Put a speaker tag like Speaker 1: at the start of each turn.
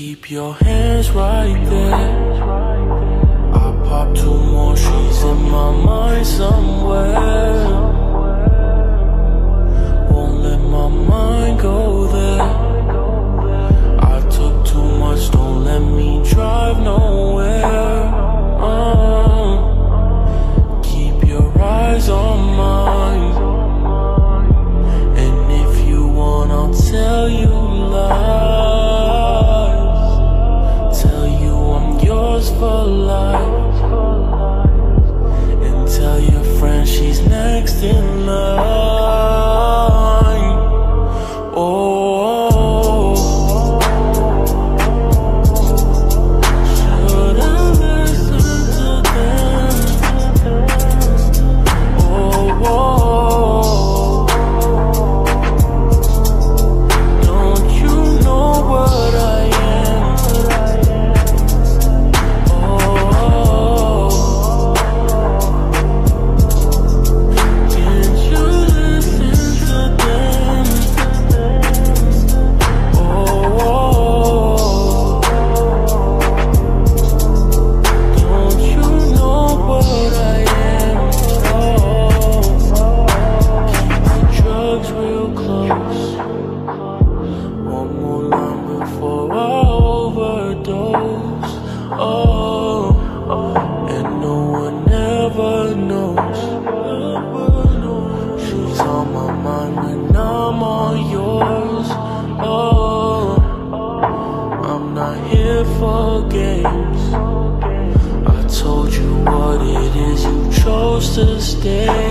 Speaker 1: keep your hands right there. I pop two more sheets in my mind somewhere. in love. scared.